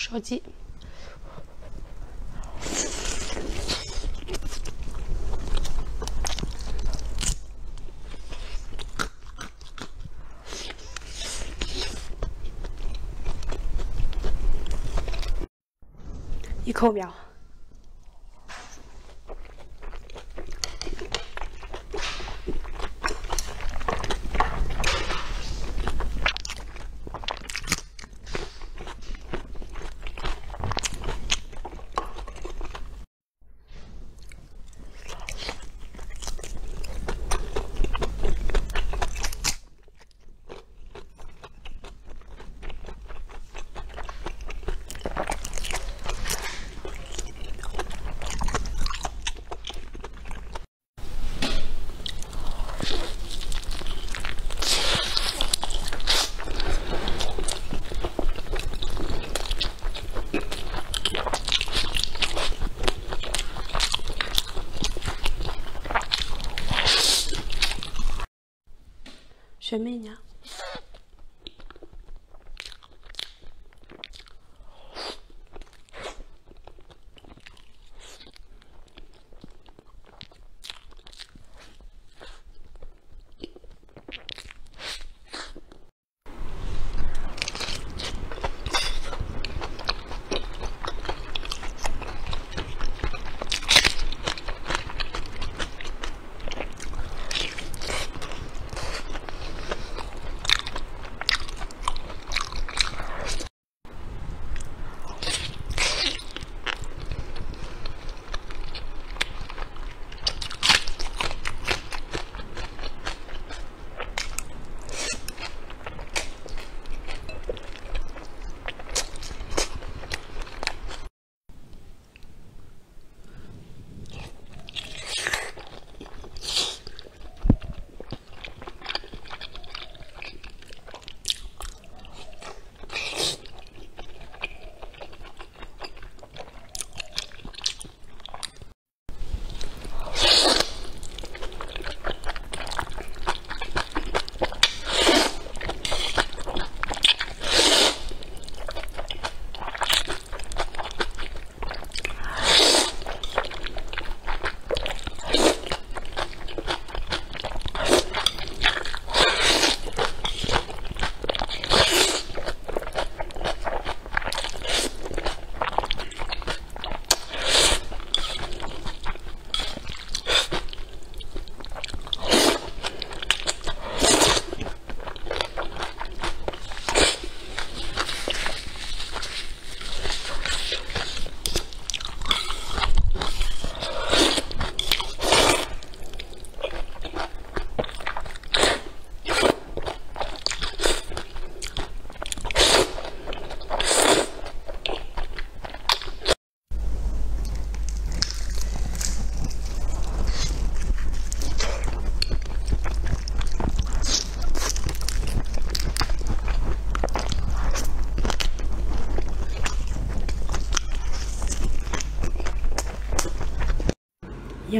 烧鸡。一口秒。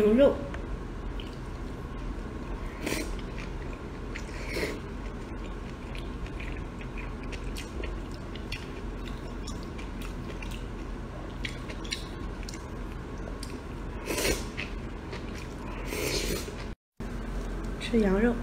牛肉。吃羊肉。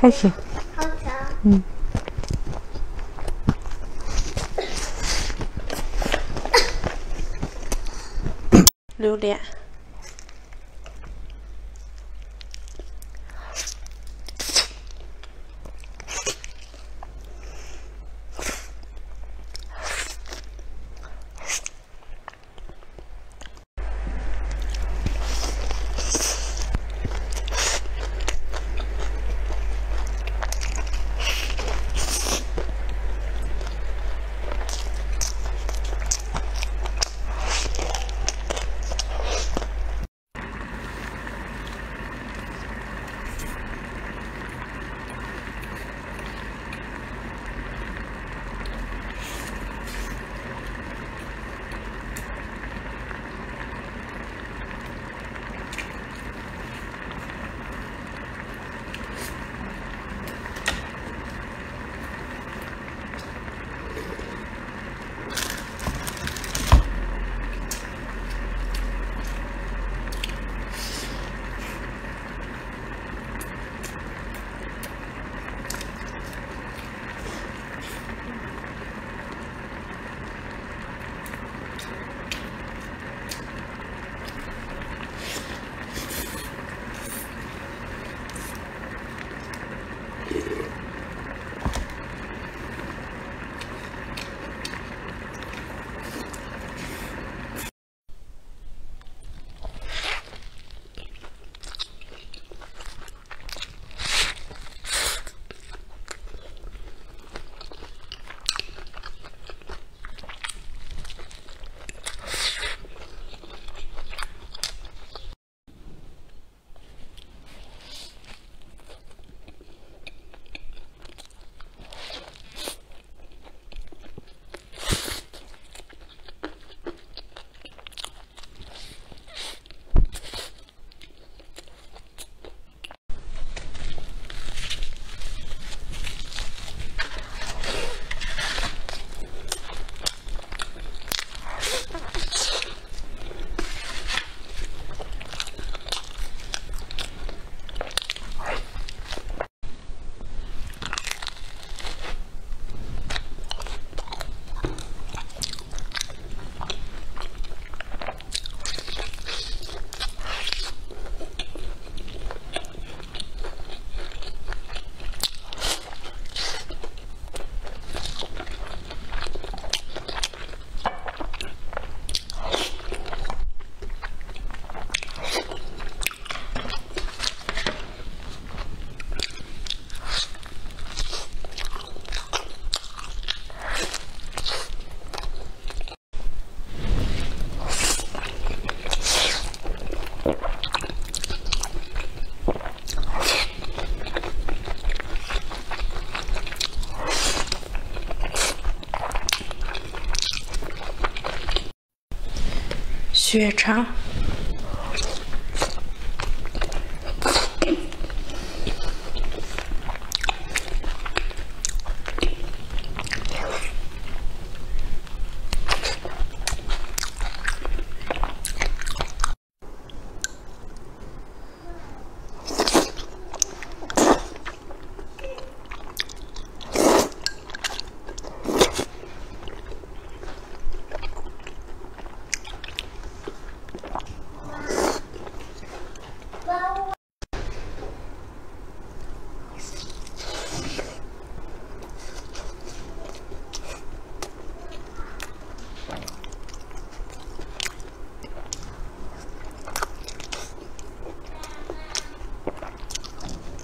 开始。嗯。榴莲。血肠。